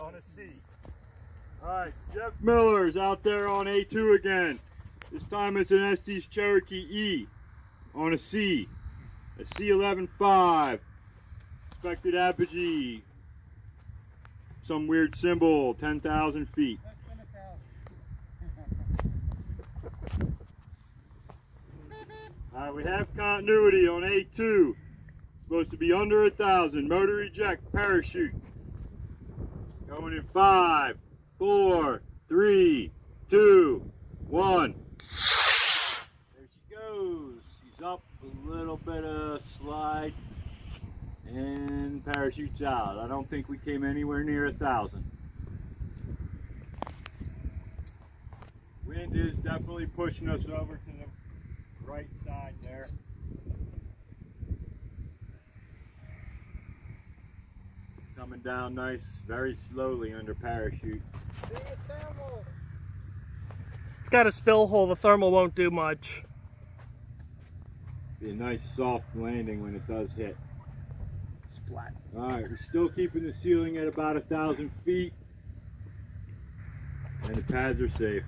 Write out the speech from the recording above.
on a C. All right, Jeff Miller's out there on A2 again. This time it's an Estes Cherokee E on a C. A C11.5. Expected apogee. Some weird symbol, 10,000 feet. All right, we have continuity on A2. Supposed to be under a thousand. Motor eject, parachute. Going in five, four, three, two, one. There she goes. She's up a little bit of slide and parachutes out. I don't think we came anywhere near a thousand. Wind is definitely pushing us over to the right side there. Coming down nice, very slowly under parachute. It's got a spill hole. The thermal won't do much. Be a nice soft landing when it does hit. Splat. All right, we're still keeping the ceiling at about a thousand feet, and the pads are safe.